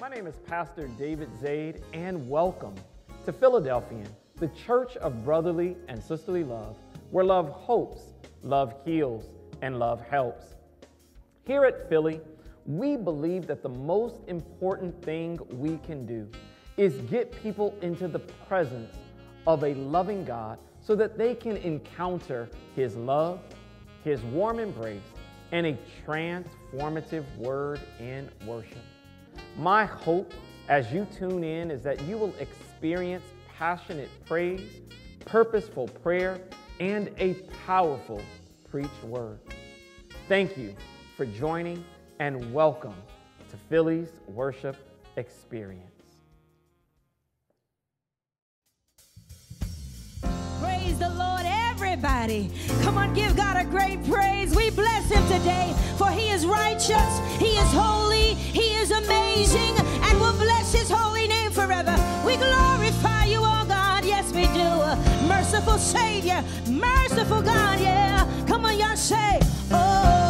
My name is Pastor David Zaid, and welcome to Philadelphian, the church of brotherly and sisterly love, where love hopes, love heals, and love helps. Here at Philly, we believe that the most important thing we can do is get people into the presence of a loving God so that they can encounter His love, His warm embrace, and a transformative word in worship. My hope as you tune in is that you will experience passionate praise, purposeful prayer, and a powerful preached word. Thank you for joining and welcome to Philly's Worship Experience. Praise the Lord, everybody. Come on, give God a great praise. We bless Him today, for He is righteous, He is holy, He is amazing, and we'll bless His holy name forever. We glorify you, oh God. Yes, we do. Merciful Savior, merciful God, yeah. Come on, y'all say, oh.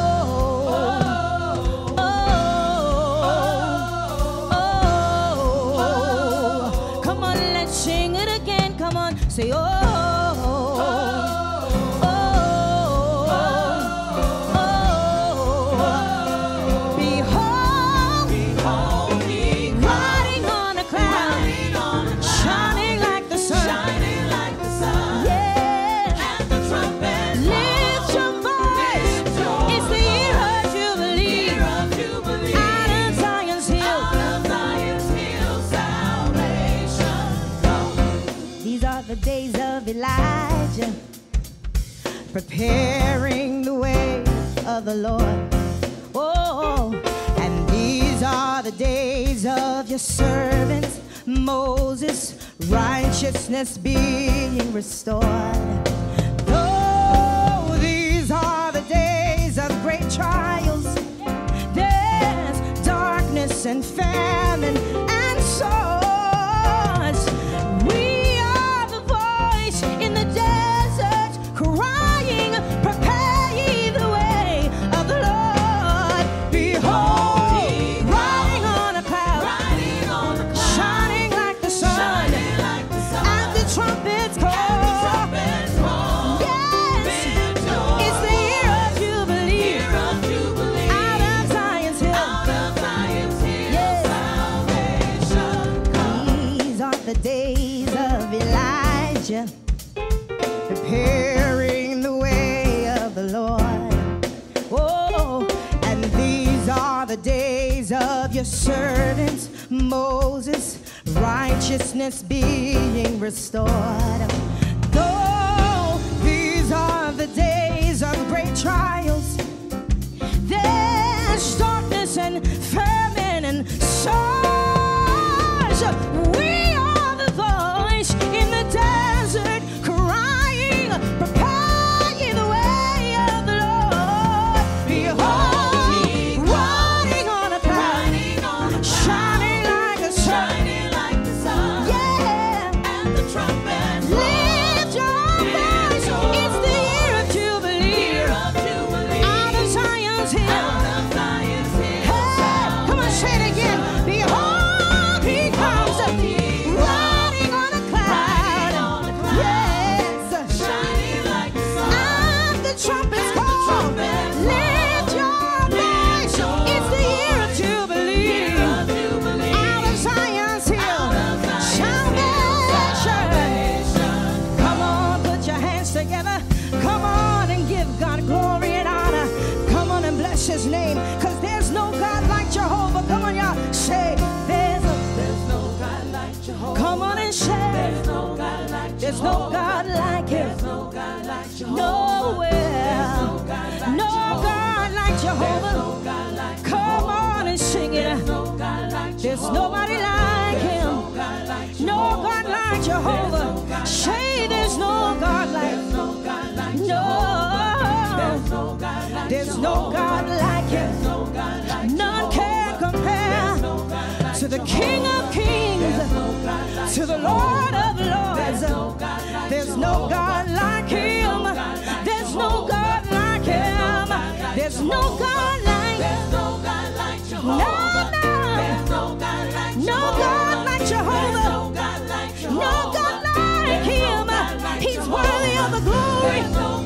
The days of Elijah, preparing the way of the Lord. Oh, and these are the days of your servant Moses, righteousness being restored. Though these are the days of great trials, there's darkness and famine and swords. There's no God like him. Nowhere. No God like Jehovah. Come on and sing it. There's nobody like him. No God like Jehovah. Say there's no God like No. There's no God like him. None can compare to the King of Kings, to the Lord of Lords. There's no God like Him. There's no God like Him. There's no God like Him. No, no. No God like Jehovah. No God like Him. He's worthy of the glory.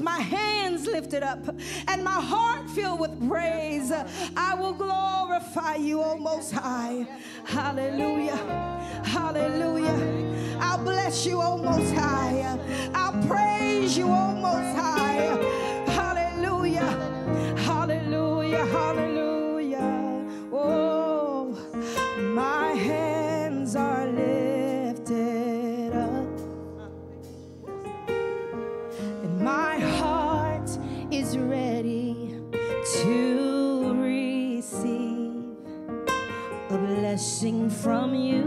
my hands lifted up, and my heart filled with praise, I will glorify you, O Most High. Hallelujah. Hallelujah. I'll bless you, O Most High. I'll praise you, O Most High. from you.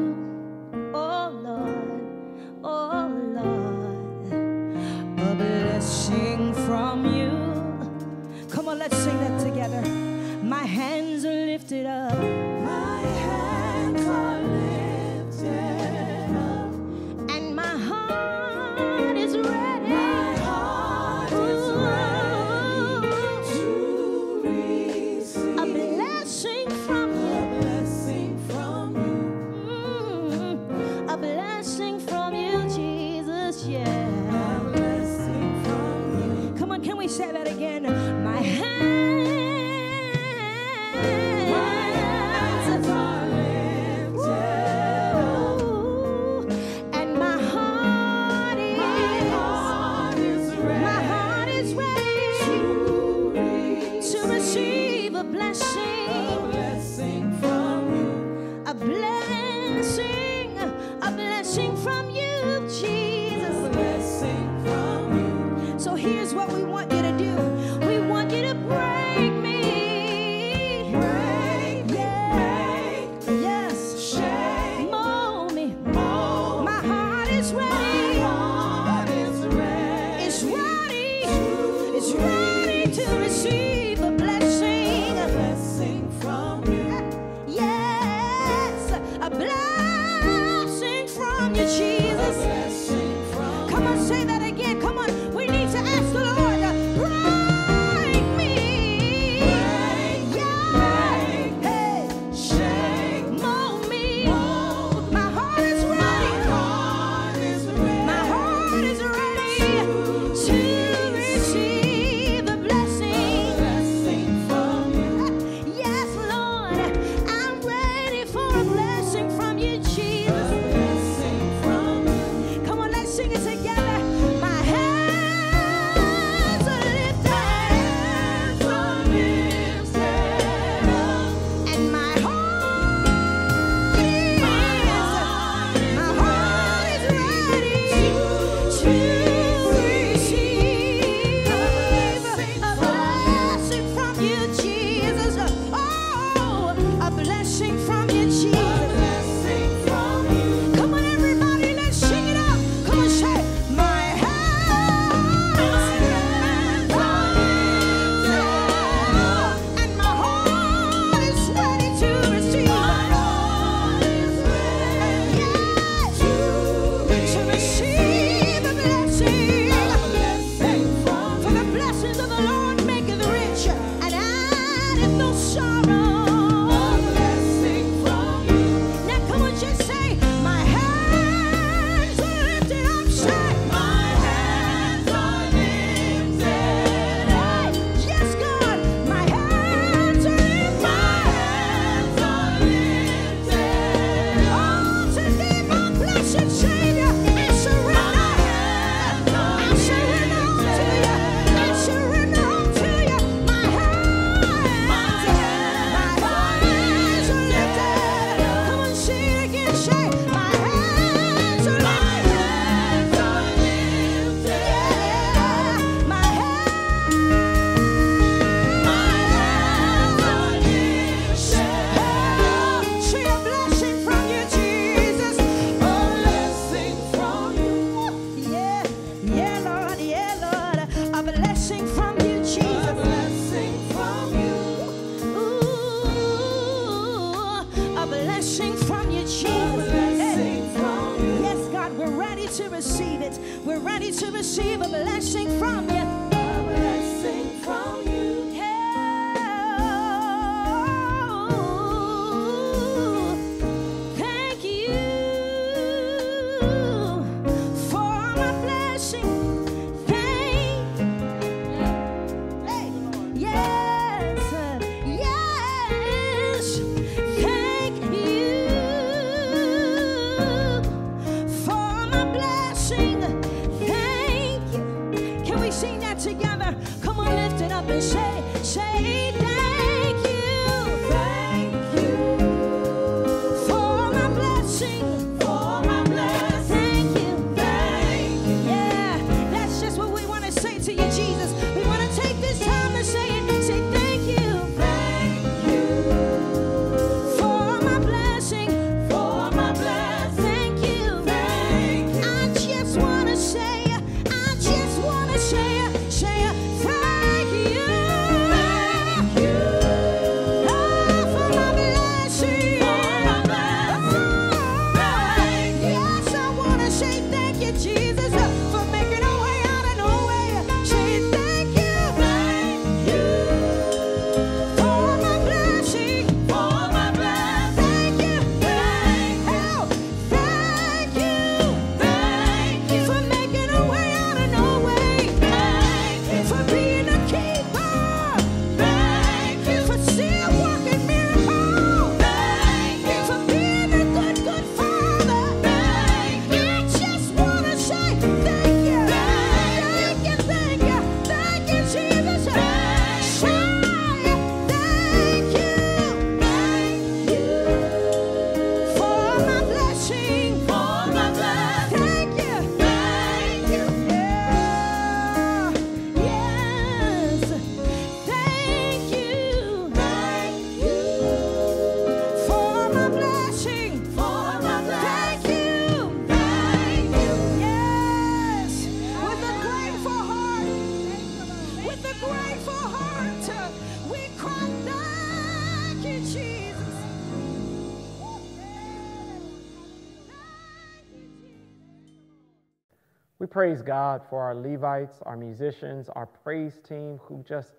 We praise God for our Levites, our musicians, our praise team who just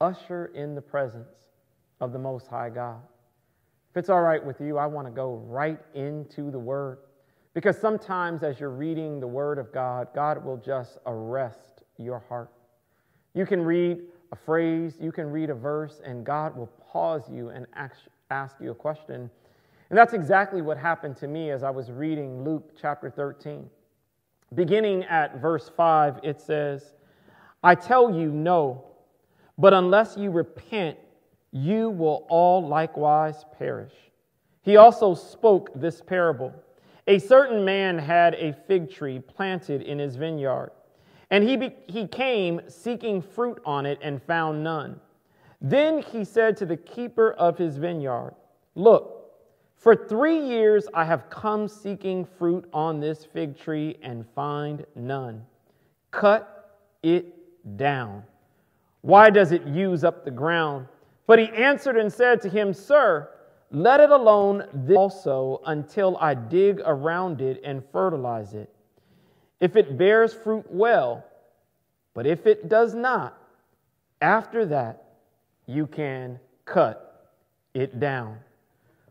usher in the presence of the Most High God. If it's all right with you, I want to go right into the Word because sometimes as you're reading the Word of God, God will just arrest your heart. You can read a phrase, you can read a verse, and God will pause you and ask, you a question. And that's exactly what happened to me as I was reading Luke chapter 13. Beginning at verse 5, it says, I tell you, no, but unless you repent, you will all likewise perish. He also spoke this parable. A certain man had a fig tree planted in his vineyard, and he, be, he came seeking fruit on it and found none. Then he said to the keeper of his vineyard, Look, for three years I have come seeking fruit on this fig tree and find none. Cut it down. Why does it use up the ground? But he answered and said to him, Sir, let it alone this also until I dig around it and fertilize it. If it bears fruit, well, but if it does not, after that you can cut it down.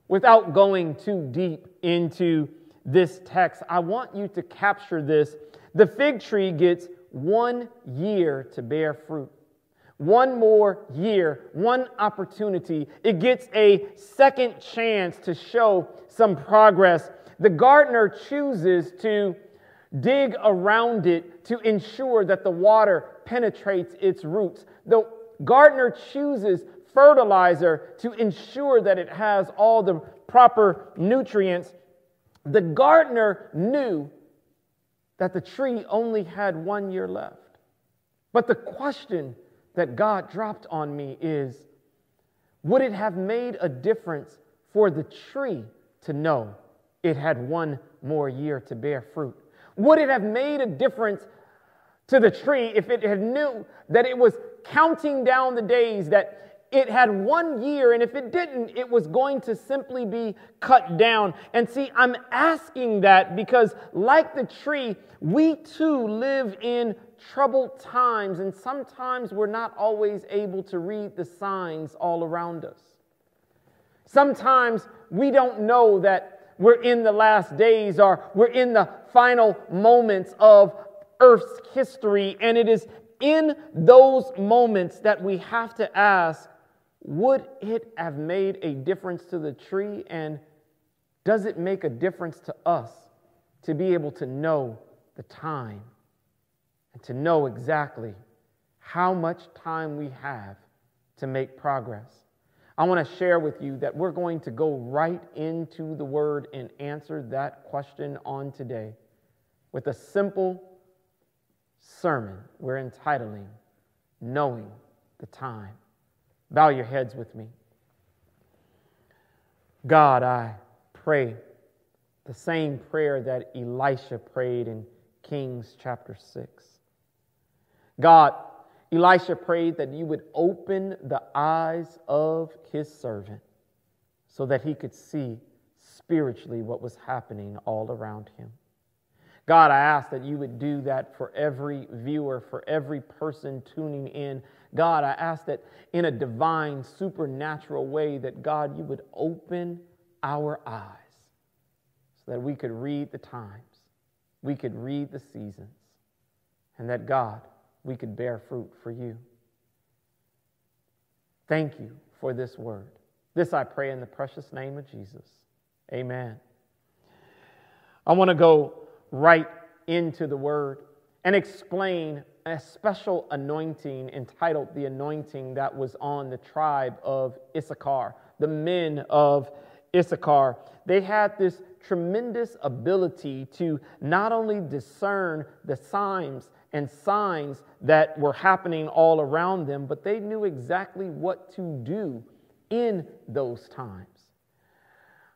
Without going too deep into this text, I want you to capture this. The fig tree gets one year to bear fruit. One more year, one opportunity. It gets a second chance to show some progress. The gardener chooses to dig around it to ensure that the water penetrates its roots. The gardener chooses fertilizer to ensure that it has all the proper nutrients. The gardener knew that the tree only had one year left. But the question that God dropped on me is would it have made a difference for the tree to know it had one more year to bear fruit? Would it have made a difference to the tree if it had knew that it was counting down the days that it had one year, and if it didn't, it was going to simply be cut down. And see, I'm asking that because, like the tree, we too live in troubled times, and sometimes we're not always able to read the signs all around us. Sometimes we don't know that we're in the last days or we're in the final moments of Earth's history, and it is in those moments that we have to ask would it have made a difference to the tree? And does it make a difference to us to be able to know the time and to know exactly how much time we have to make progress? I want to share with you that we're going to go right into the Word and answer that question on today with a simple sermon we're entitling Knowing the Time. Bow your heads with me. God, I pray the same prayer that Elisha prayed in Kings chapter 6. God, Elisha prayed that you would open the eyes of his servant so that he could see spiritually what was happening all around him. God, I ask that you would do that for every viewer, for every person tuning in. God, I ask that in a divine, supernatural way, that God, you would open our eyes so that we could read the times, we could read the seasons, and that God, we could bear fruit for you. Thank you for this word. This I pray in the precious name of Jesus. Amen. I want to go right into the word and explain a special anointing entitled the anointing that was on the tribe of Issachar, the men of Issachar. They had this tremendous ability to not only discern the signs and signs that were happening all around them, but they knew exactly what to do in those times.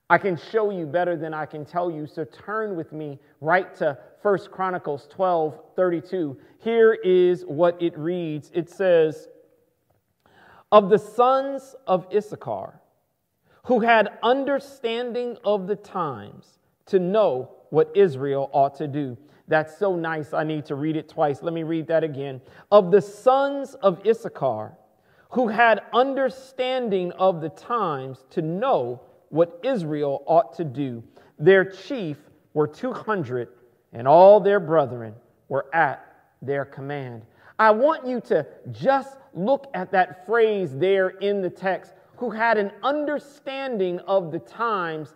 I can show you better than I can tell you, so turn with me right to 1 Chronicles 12 32. Here is what it reads it says, Of the sons of Issachar, who had understanding of the times to know what Israel ought to do. That's so nice, I need to read it twice. Let me read that again. Of the sons of Issachar, who had understanding of the times to know what Israel ought to do, their chief were 200, and all their brethren were at their command. I want you to just look at that phrase there in the text who had an understanding of the times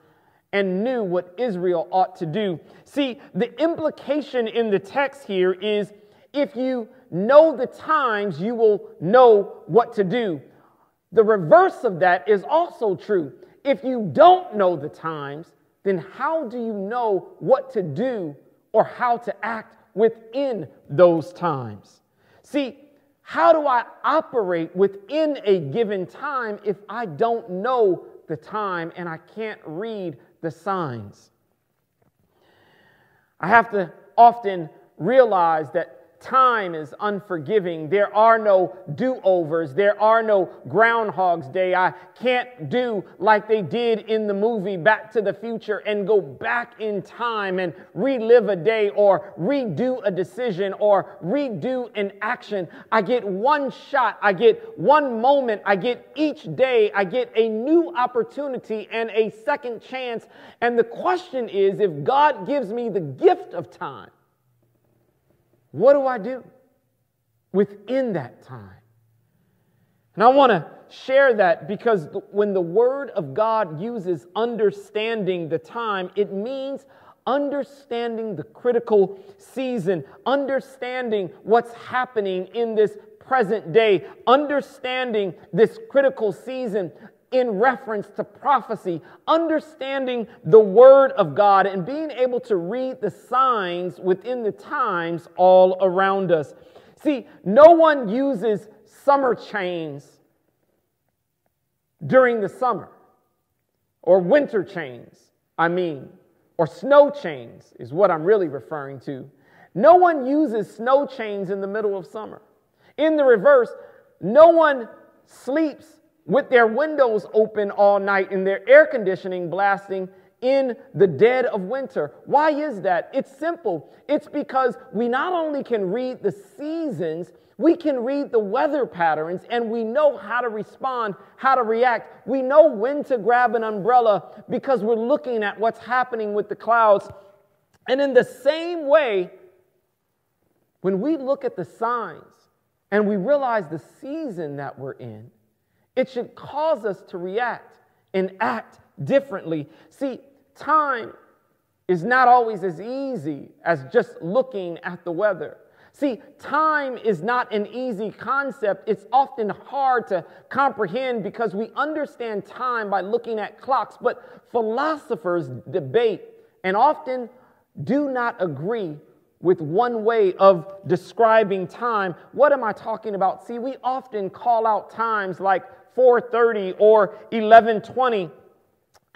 and knew what Israel ought to do. See, the implication in the text here is if you know the times, you will know what to do. The reverse of that is also true. If you don't know the times, then how do you know what to do or how to act within those times? See, how do I operate within a given time if I don't know the time and I can't read the signs? I have to often realize that time is unforgiving. There are no do overs. There are no Groundhog's Day. I can't do like they did in the movie Back to the Future and go back in time and relive a day or redo a decision or redo an action. I get one shot. I get one moment. I get each day. I get a new opportunity and a second chance. And the question is if God gives me the gift of time, what do I do within that time? And I want to share that because when the Word of God uses understanding the time, it means understanding the critical season, understanding what's happening in this present day, understanding this critical season, in reference to prophecy, understanding the Word of God, and being able to read the signs within the times all around us. See, no one uses summer chains during the summer, or winter chains, I mean, or snow chains is what I'm really referring to. No one uses snow chains in the middle of summer. In the reverse, no one sleeps with their windows open all night and their air conditioning blasting in the dead of winter. Why is that? It's simple. It's because we not only can read the seasons, we can read the weather patterns and we know how to respond, how to react. We know when to grab an umbrella because we're looking at what's happening with the clouds. And in the same way, when we look at the signs and we realize the season that we're in, it should cause us to react and act differently. See, time is not always as easy as just looking at the weather. See, time is not an easy concept. It's often hard to comprehend because we understand time by looking at clocks, but philosophers debate and often do not agree with one way of describing time. What am I talking about? See, we often call out times like 4:30 or 11:20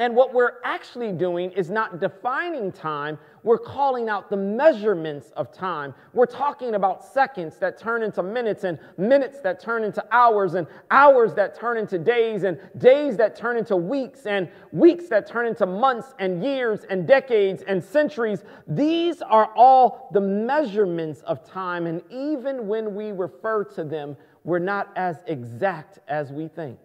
and what we're actually doing is not defining time, we're calling out the measurements of time. We're talking about seconds that turn into minutes, and minutes that turn into hours, and hours that turn into days, and days that turn into weeks, and weeks that turn into months, and years, and decades, and centuries. These are all the measurements of time, and even when we refer to them, we're not as exact as we think.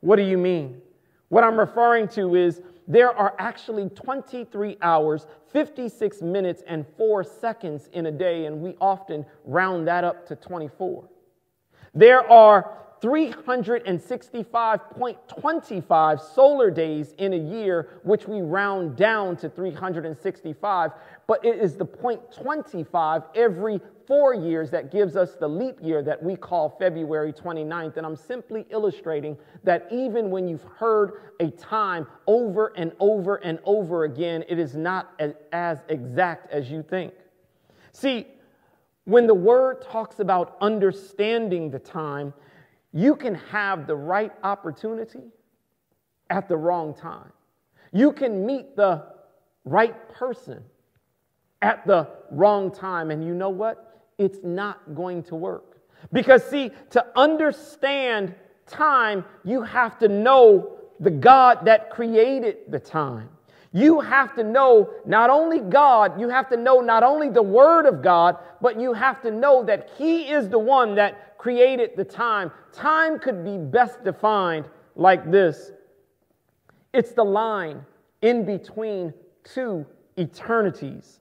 What do you mean? What I'm referring to is there are actually 23 hours, 56 minutes, and 4 seconds in a day, and we often round that up to 24. There are 365.25 solar days in a year, which we round down to 365, but it is the 0.25 every four years that gives us the leap year that we call February 29th. And I'm simply illustrating that even when you've heard a time over and over and over again, it is not as exact as you think. See, when the word talks about understanding the time, you can have the right opportunity at the wrong time. You can meet the right person at the wrong time. And you know what? it's not going to work. Because, see, to understand time, you have to know the God that created the time. You have to know not only God, you have to know not only the Word of God, but you have to know that He is the one that created the time. Time could be best defined like this it's the line in between two eternities,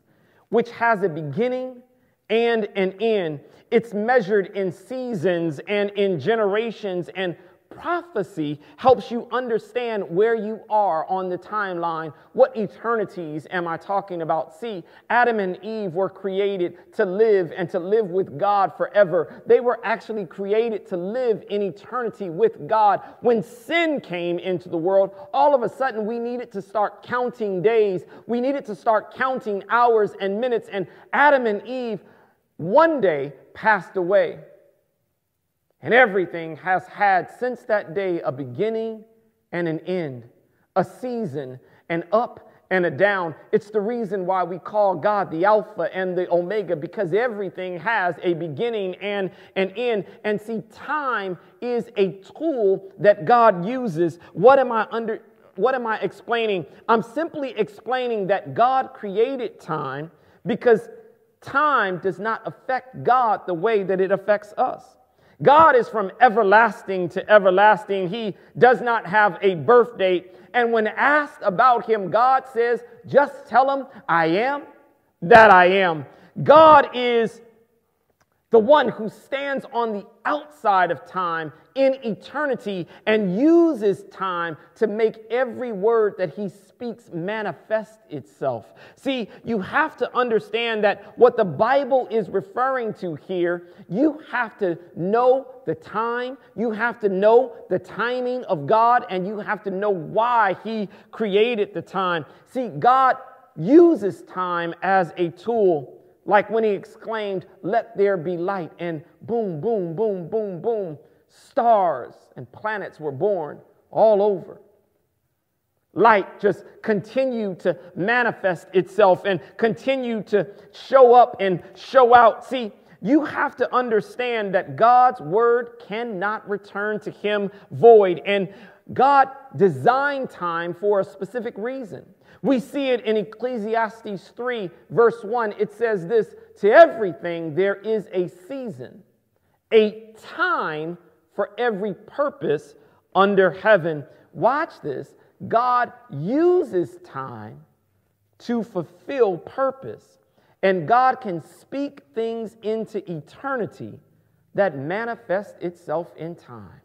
which has a beginning and an end. It's measured in seasons and in generations, and prophecy helps you understand where you are on the timeline. What eternities am I talking about? See, Adam and Eve were created to live and to live with God forever. They were actually created to live in eternity with God. When sin came into the world, all of a sudden we needed to start counting days. We needed to start counting hours and minutes. And Adam and Eve one day passed away. And everything has had since that day a beginning and an end, a season, an up and a down. It's the reason why we call God the Alpha and the Omega, because everything has a beginning and an end. And see, time is a tool that God uses. What am I under? What am I explaining? I'm simply explaining that God created time because time does not affect God the way that it affects us. God is from everlasting to everlasting. He does not have a birth date. And when asked about him, God says, just tell him, I am that I am. God is the one who stands on the outside of time in eternity and uses time to make every word that he speaks manifest itself. See, you have to understand that what the Bible is referring to here, you have to know the time, you have to know the timing of God, and you have to know why he created the time. See, God uses time as a tool like when he exclaimed, Let there be light, and boom, boom, boom, boom, boom, stars and planets were born all over. Light just continued to manifest itself and continue to show up and show out. See, You have to understand that God's word cannot return to him void, and God designed time for a specific reason. We see it in Ecclesiastes 3, verse 1. It says this To everything there is a season, a time for every purpose under heaven. Watch this. God uses time to fulfill purpose. And God can speak things into eternity that manifest itself in time.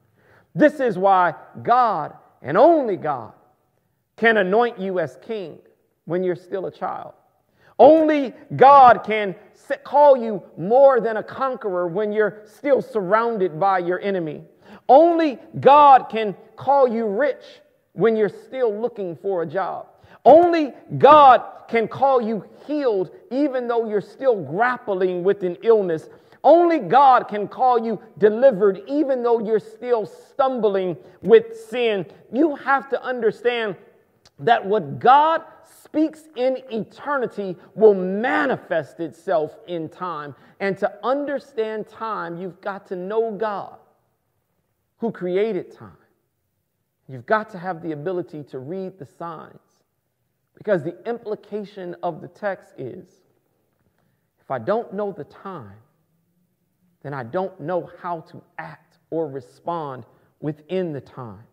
This is why God and only God can anoint you as king when you're still a child. Only God can call you more than a conqueror when you're still surrounded by your enemy. Only God can call you rich when you're still looking for a job. Only God can call you healed even though you're still grappling with an illness. Only God can call you delivered even though you're still stumbling with sin. You have to understand that what God speaks in eternity will manifest itself in time. And to understand time, you've got to know God who created time. You've got to have the ability to read the signs because the implication of the text is if I don't know the time, then I don't know how to act or respond within the time.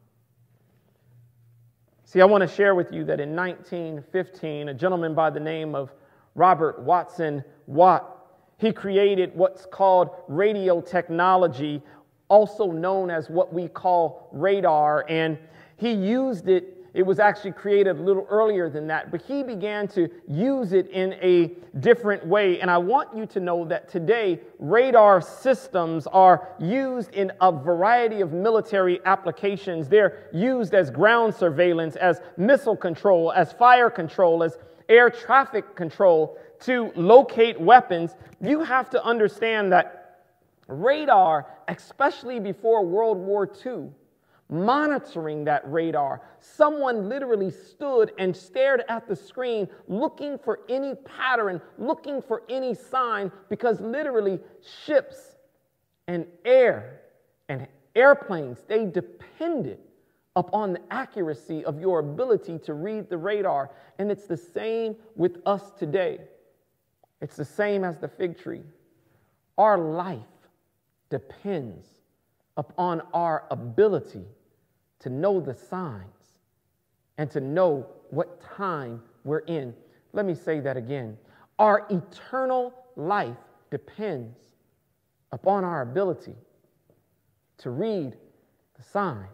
See, I want to share with you that in 1915, a gentleman by the name of Robert Watson Watt, he created what's called radio technology, also known as what we call radar, and he used it it was actually created a little earlier than that, but he began to use it in a different way. And I want you to know that today, radar systems are used in a variety of military applications. They're used as ground surveillance, as missile control, as fire control, as air traffic control to locate weapons. You have to understand that radar, especially before World War II, monitoring that radar. Someone literally stood and stared at the screen looking for any pattern, looking for any sign, because literally ships and air and airplanes, they depended upon the accuracy of your ability to read the radar. And it's the same with us today. It's the same as the fig tree. Our life depends upon our ability to know the signs and to know what time we're in. Let me say that again. Our eternal life depends upon our ability to read the signs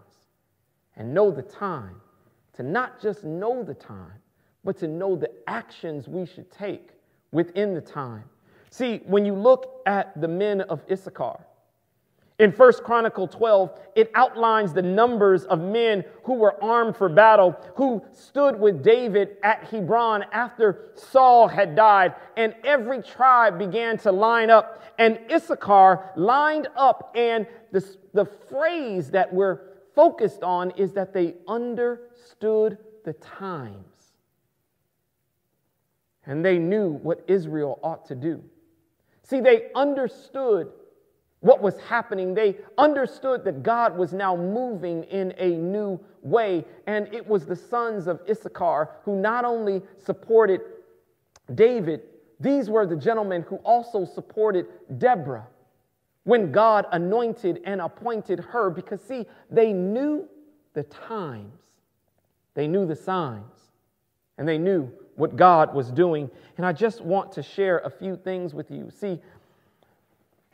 and know the time, to not just know the time, but to know the actions we should take within the time. See, when you look at the men of Issachar, in 1 Chronicle 12, it outlines the numbers of men who were armed for battle, who stood with David at Hebron after Saul had died, and every tribe began to line up, and Issachar lined up, and the, the phrase that we're focused on is that they understood the times. And they knew what Israel ought to do. See, they understood what was happening. They understood that God was now moving in a new way. And it was the sons of Issachar who not only supported David, these were the gentlemen who also supported Deborah when God anointed and appointed her because, see, they knew the times, they knew the signs, and they knew what God was doing. And I just want to share a few things with you. See,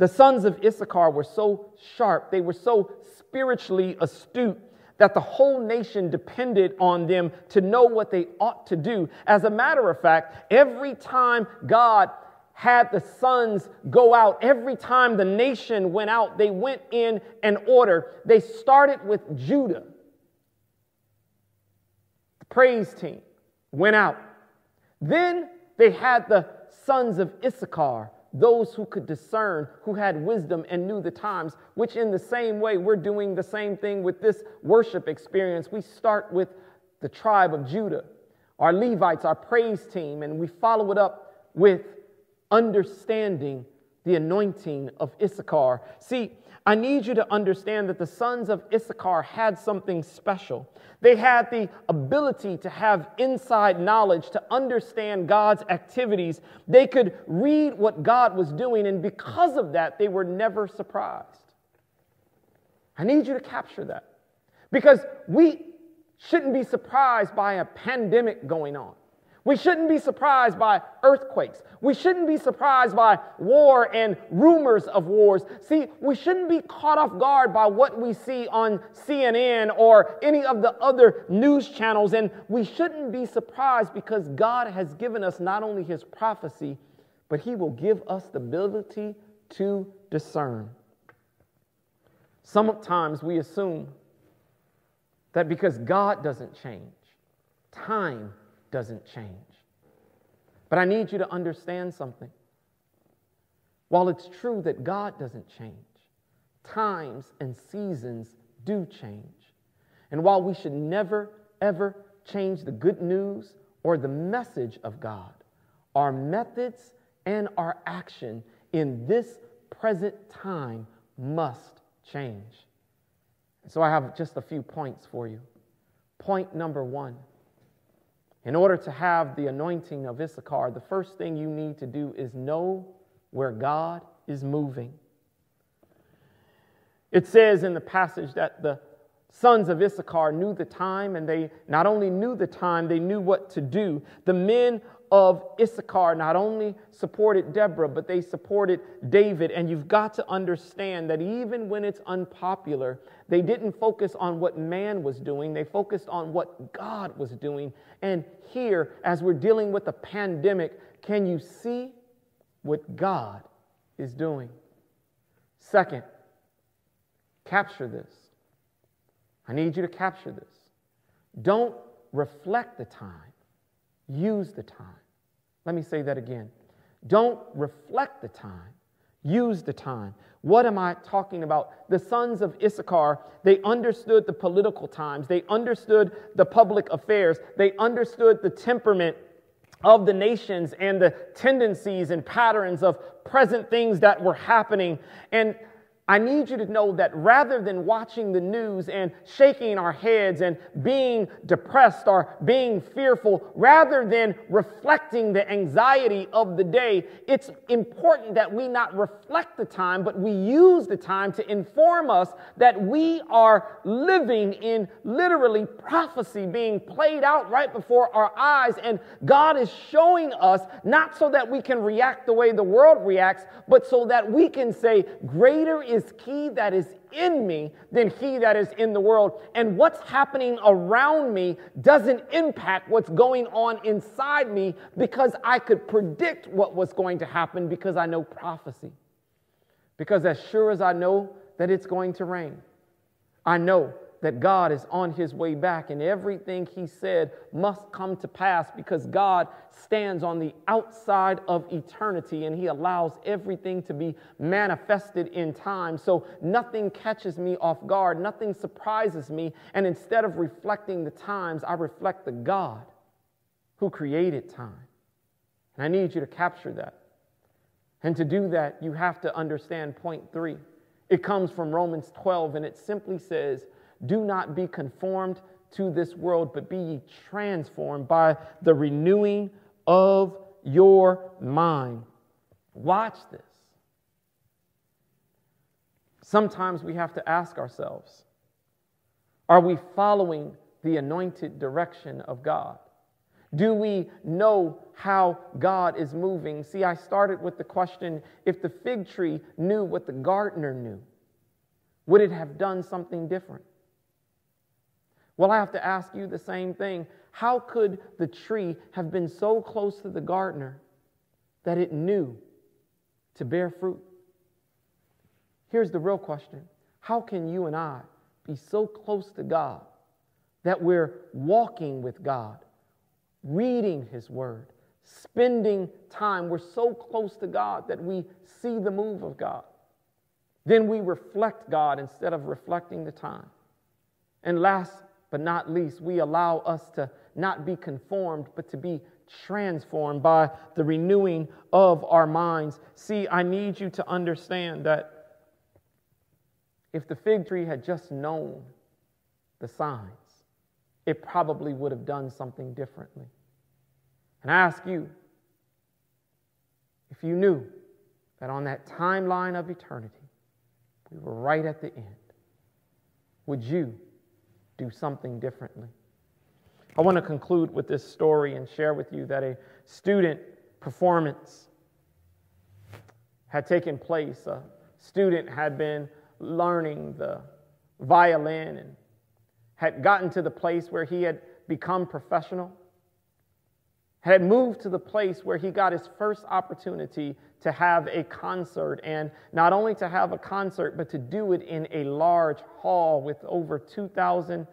the sons of Issachar were so sharp, they were so spiritually astute that the whole nation depended on them to know what they ought to do. As a matter of fact, every time God had the sons go out, every time the nation went out, they went in an order. They started with Judah. The praise team went out. Then they had the sons of Issachar those who could discern, who had wisdom and knew the times, which in the same way, we're doing the same thing with this worship experience. We start with the tribe of Judah, our Levites, our praise team, and we follow it up with understanding the anointing of Issachar. See, I need you to understand that the sons of Issachar had something special. They had the ability to have inside knowledge, to understand God's activities. They could read what God was doing, and because of that, they were never surprised. I need you to capture that because we shouldn't be surprised by a pandemic going on. We shouldn't be surprised by earthquakes. We shouldn't be surprised by war and rumors of wars. See, we shouldn't be caught off guard by what we see on CNN or any of the other news channels. And we shouldn't be surprised because God has given us not only His prophecy, but He will give us the ability to discern. Sometimes we assume that because God doesn't change, time doesn't change. But I need you to understand something. While it's true that God doesn't change, times and seasons do change. And while we should never, ever change the good news or the message of God, our methods and our action in this present time must change. So I have just a few points for you. Point number one in order to have the anointing of Issachar, the first thing you need to do is know where God is moving. It says in the passage that the sons of Issachar knew the time, and they not only knew the time, they knew what to do. The men of Issachar not only supported Deborah, but they supported David. And you've got to understand that even when it's unpopular, they didn't focus on what man was doing, they focused on what God was doing. And here, as we're dealing with a pandemic, can you see what God is doing? Second, capture this. I need you to capture this. Don't reflect the time, use the time. Let me say that again. Don't reflect the time, use the time. What am I talking about? The sons of Issachar, they understood the political times, they understood the public affairs, they understood the temperament of the nations and the tendencies and patterns of present things that were happening. And I need you to know that rather than watching the news and shaking our heads and being depressed or being fearful, rather than reflecting the anxiety of the day, it's important that we not reflect the time, but we use the time to inform us that we are living in literally prophecy being played out right before our eyes. And God is showing us not so that we can react the way the world reacts, but so that we can say, Greater is he that is in me than he that is in the world. And what's happening around me doesn't impact what's going on inside me because I could predict what was going to happen because I know prophecy. Because as sure as I know that it's going to rain, I know that God is on his way back and everything he said must come to pass because God stands on the outside of eternity and he allows everything to be manifested in time. So nothing catches me off guard, nothing surprises me. And instead of reflecting the times, I reflect the God who created time. And I need you to capture that. And to do that, you have to understand point three. It comes from Romans 12, and it simply says, do not be conformed to this world, but be ye transformed by the renewing of your mind. Watch this. Sometimes we have to ask ourselves are we following the anointed direction of God? Do we know how God is moving? See, I started with the question if the fig tree knew what the gardener knew, would it have done something different? Well, I have to ask you the same thing. How could the tree have been so close to the gardener that it knew to bear fruit? Here's the real question How can you and I be so close to God that we're walking with God, reading His Word, spending time? We're so close to God that we see the move of God. Then we reflect God instead of reflecting the time. And last but not least, we allow us to not be conformed, but to be transformed by the renewing of our minds. See, I need you to understand that if the fig tree had just known the signs, it probably would have done something differently. And I ask you, if you knew that on that timeline of eternity, we were right at the end, would you do something differently? I want to conclude with this story and share with you that a student performance had taken place. A student had been learning the violin and had gotten to the place where he had become professional, had moved to the place where he got his first opportunity to have a concert, and not only to have a concert, but to do it in a large hall with over 2,000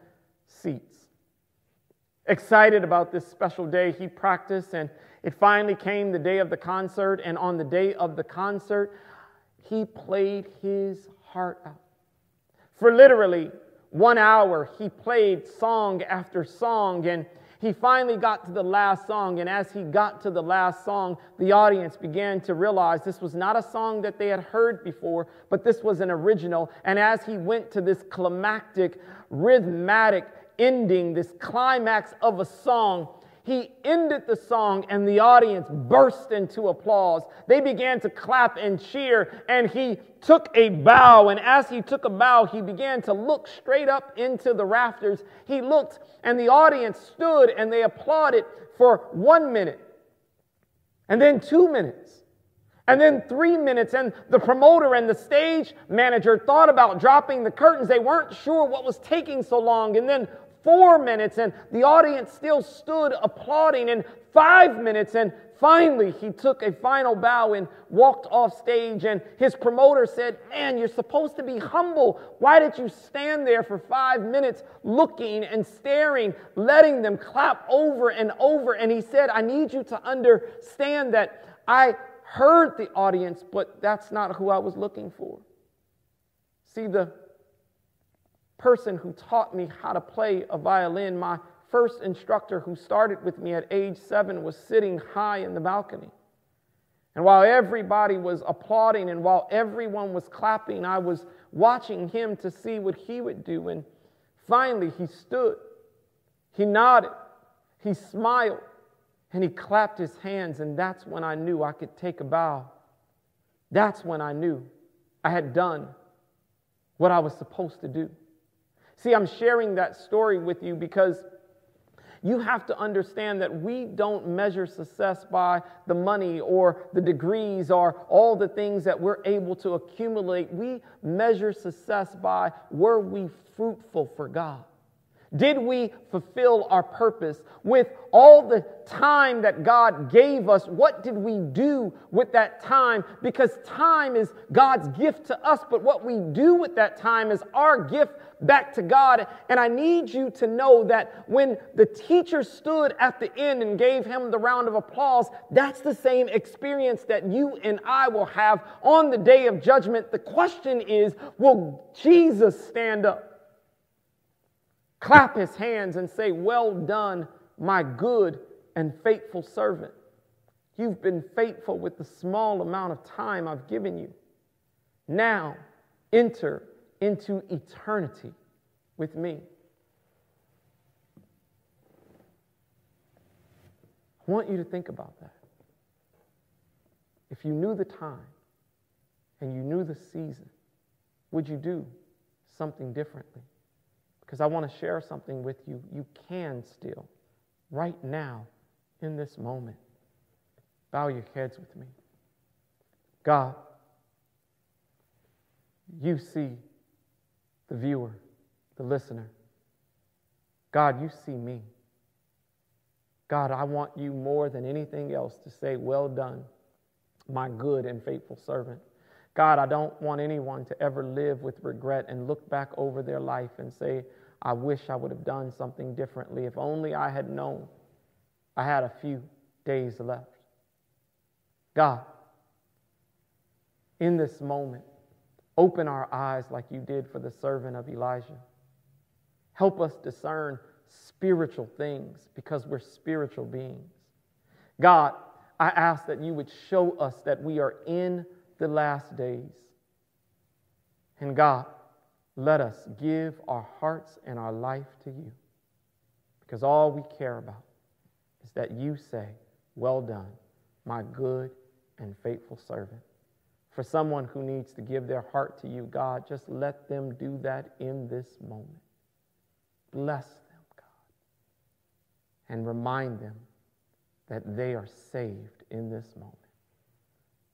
seats. Excited about this special day, he practiced, and it finally came the day of the concert. And on the day of the concert, he played his heart out. For literally one hour, he played song after song, and he finally got to the last song. And as he got to the last song, the audience began to realize this was not a song that they had heard before, but this was an original. And as he went to this climactic, rhythmatic, ending, this climax of a song, he ended the song and the audience burst into applause. They began to clap and cheer, and he took a bow. And as he took a bow, he began to look straight up into the rafters. He looked, and the audience stood and they applauded for one minute, and then two minutes. And then three minutes, and the promoter and the stage manager thought about dropping the curtains. They weren't sure what was taking so long. And then four minutes, and the audience still stood applauding, and five minutes, and finally he took a final bow and walked off stage. And his promoter said, Man, you're supposed to be humble. Why did you stand there for five minutes looking and staring, letting them clap over and over? And he said, I need you to understand that I heard the audience, but that's not who I was looking for. See, the person who taught me how to play a violin, my first instructor who started with me at age seven, was sitting high in the balcony. And while everybody was applauding and while everyone was clapping, I was watching him to see what he would do. And finally, he stood, he nodded, he smiled, and he clapped his hands. And that's when I knew I could take a bow. That's when I knew I had done what I was supposed to do. See, I'm sharing that story with you because you have to understand that we don't measure success by the money or the degrees or all the things that we're able to accumulate. We measure success by were we fruitful for God? Did we fulfill our purpose? With all the time that God gave us, what did we do with that time? Because time is God's gift to us, but what we do with that time is our gift back to God. And I need you to know that when the teacher stood at the end and gave him the round of applause, that's the same experience that you and I will have on the day of judgment. The question is will Jesus stand up? Clap his hands and say, Well done, my good and faithful servant. You've been faithful with the small amount of time I've given you. Now enter into eternity with me. I want you to think about that. If you knew the time and you knew the season, would you do something differently? Because I want to share something with you. You can still, right now, in this moment. Bow your heads with me. God, you see the viewer, the listener. God, you see me. God, I want you more than anything else to say, Well done, my good and faithful servant. God, I don't want anyone to ever live with regret and look back over their life and say, I wish I would have done something differently. If only I had known I had a few days left. God, in this moment, open our eyes like you did for the servant of Elijah. Help us discern spiritual things because we're spiritual beings. God, I ask that you would show us that we are in the last days. And God, let us give our hearts and our life to you because all we care about is that you say, Well done, my good and faithful servant. For someone who needs to give their heart to you, God, just let them do that in this moment. Bless them, God, and remind them that they are saved in this moment.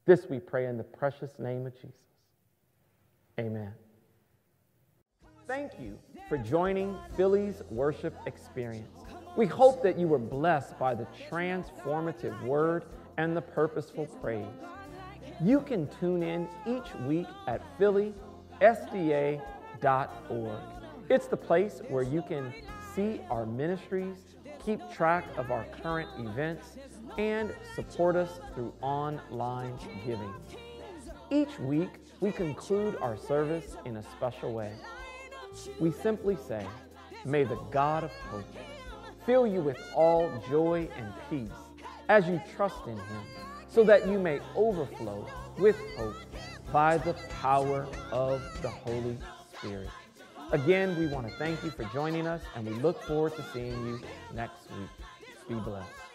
This we pray in the precious name of Jesus. Amen. Thank you for joining Philly's worship experience. We hope that you were blessed by the transformative word and the purposeful praise. You can tune in each week at phillysda.org. It's the place where you can see our ministries, keep track of our current events, and support us through online giving. Each week, we conclude our service in a special way. We simply say, May the God of hope fill you with all joy and peace as you trust in him, so that you may overflow with hope by the power of the Holy Spirit. Again, we want to thank you for joining us, and we look forward to seeing you next week. Be blessed.